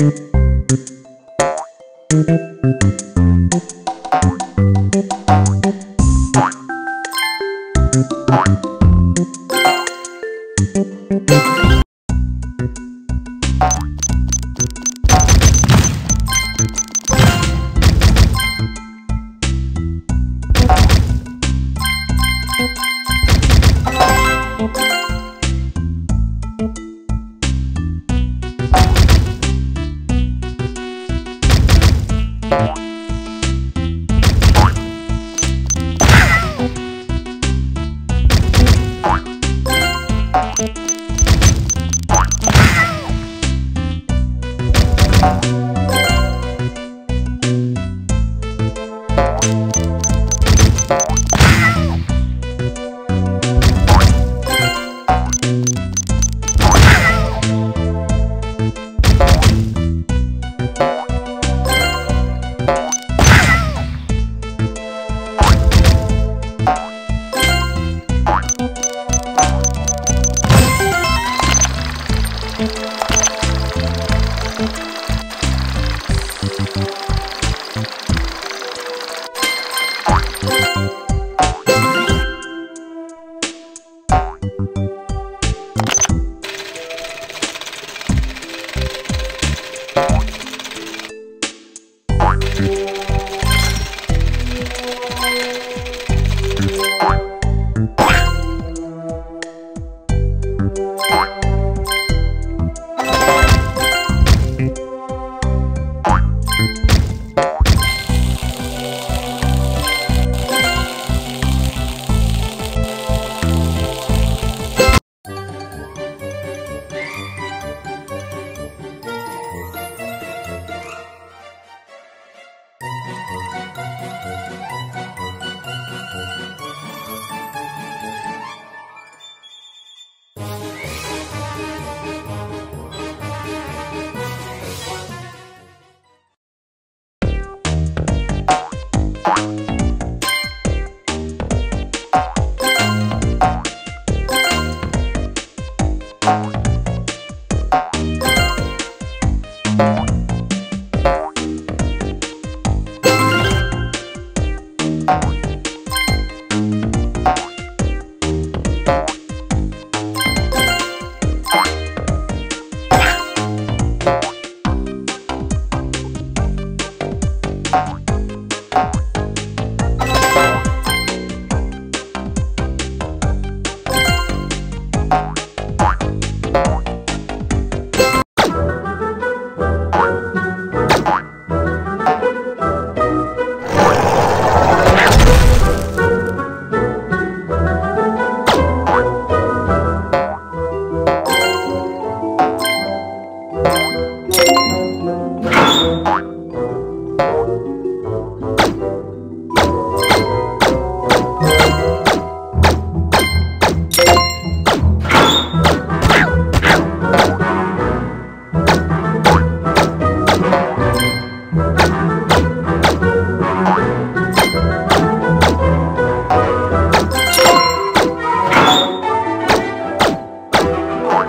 thank you Thank. Bye.